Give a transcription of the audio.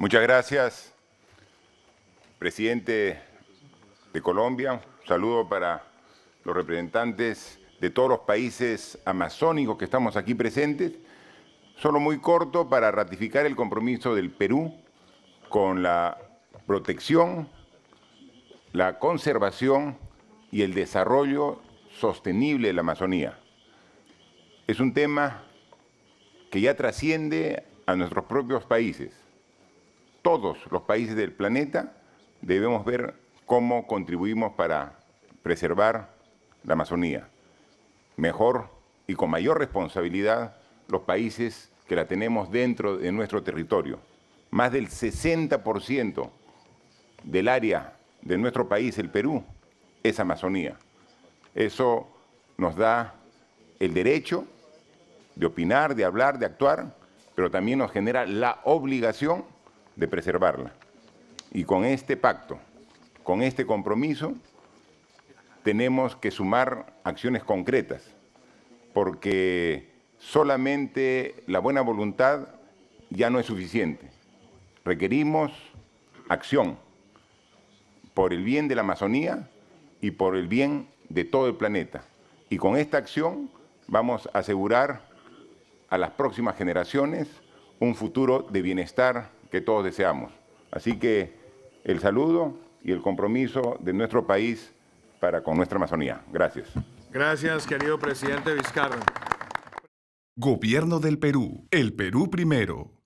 Muchas gracias, presidente de Colombia. Saludo para los representantes de todos los países amazónicos que estamos aquí presentes. Solo muy corto para ratificar el compromiso del Perú con la protección, la conservación y el desarrollo sostenible de la Amazonía. Es un tema que ya trasciende a nuestros propios países. Todos los países del planeta debemos ver cómo contribuimos para preservar la Amazonía. Mejor y con mayor responsabilidad los países que la tenemos dentro de nuestro territorio. Más del 60% del área de nuestro país, el Perú, es Amazonía. Eso nos da el derecho de opinar, de hablar, de actuar, pero también nos genera la obligación de preservarla. Y con este pacto, con este compromiso, tenemos que sumar acciones concretas, porque solamente la buena voluntad ya no es suficiente. Requerimos acción por el bien de la Amazonía y por el bien de todo el planeta. Y con esta acción vamos a asegurar a las próximas generaciones un futuro de bienestar que todos deseamos. Así que el saludo y el compromiso de nuestro país para con nuestra Amazonía. Gracias. Gracias, querido presidente Vizcarra. Gobierno del Perú. El Perú primero.